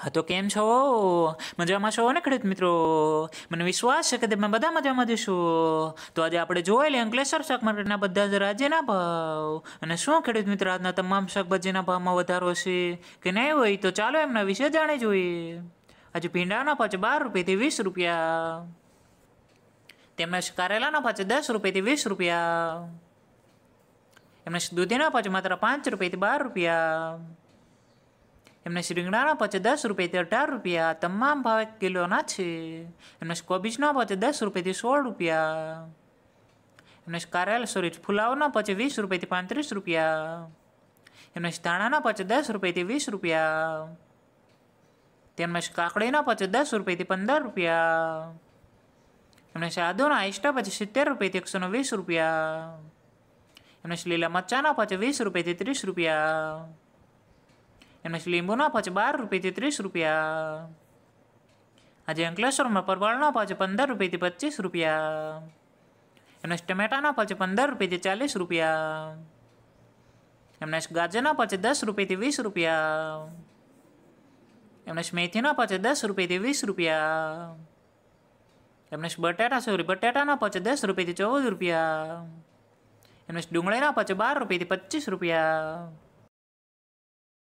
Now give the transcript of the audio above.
હા, તો કેમ છો? મજામાં છો ને ખેડૂત મિત્રો? મને વિશ્વાસ છે કે તમે બધા મજામાં જશો તો આજે આપણે જોઈ લઈએ અંકલેશ્વર શાક માર્કેટના બધા જ રાજ્યના ભાવ. અને શું ખેડૂત મિત્રો, આજના તમામ શાકભાજીના ભાવમાં વધારો છે કે નહીં હોય? તો ચાલો એમના વિશે જાણી જોઈએ. આજે ભીંડાના પાંચ બાર રૂપિયાથી વીસ રૂપિયા. તેમના કારેલાના પાંચ દસ રૂપિયાથી વીસ રૂપિયા. એમના દૂધીના પાંચ માત્ર પાંચ રૂપિયાથી બાર રૂપિયા. એમને રીંગણાના પચે દસ રૂપિયાથી અઢાર રૂપિયા, તમામ ભાવ એક કિલોના છે એમને કોબીજના પચે દસ રૂપિયાથી સોળ રૂપિયા. એમને કારેલ સોરી, ફુલાવના પચે વીસ રૂપિયાથી પાંત્રીસ રૂપિયા. એમને ધાણાના પચે દસ રૂપિયાથી વીસ રૂપિયા. તેમને કાકડીના પચે દસ રૂપિયાથી પંદર રૂપિયા. એમને સાદોના આઈસ્ટા પછી સિત્તેર રૂપિયાથી એકસો વીસ રૂપિયા. એમને લીલા મરચાના પચે વીસ રૂપિયાથી ત્રીસ રૂપિયા. એમને લીંબુના પાછે બાર રૂપિયાથી ત્રીસ રૂપિયા. આજે અંકલેશ્વરમાં પરવાળના પાછે પંદર રૂપિયાથી પચીસ રૂપિયા. એમને ટમેટાના પાછે પંદર રૂપિયાથી ચાલીસ રૂપિયા. એમને ગાજરના પાછે દસ રૂપિયાથી વીસ રૂપિયા. એમને મેથીના પાછે દસ રૂપિયાથી વીસ રૂપિયા. એમને બટાટા, સોરી બટાટાના પાછે દસ રૂપિયાથી ચૌદ રૂપિયા. એમને ડુંગળીના પાછે બાર રૂપિયાથી પચીસ રૂપિયા.